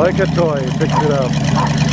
Like a toy, picks it up.